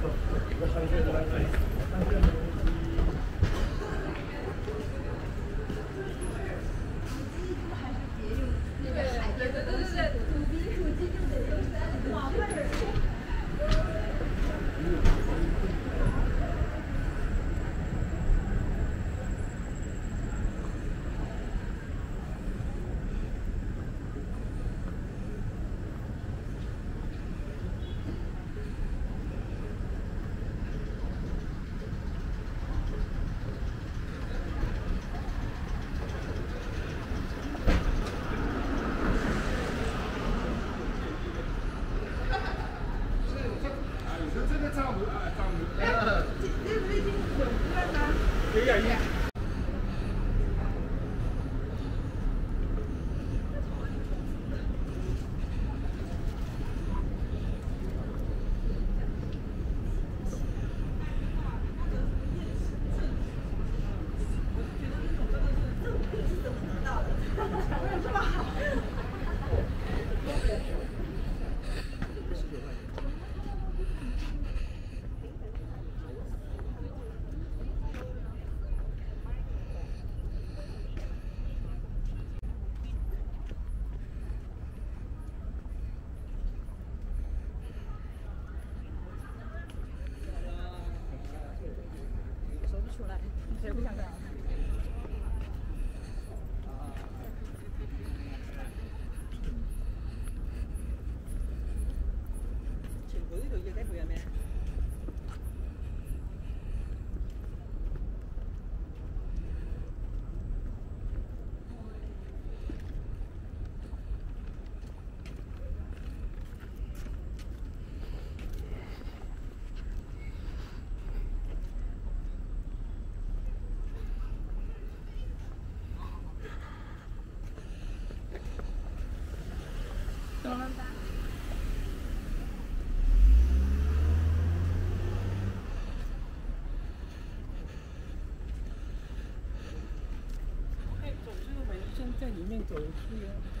Thank you. 里面走去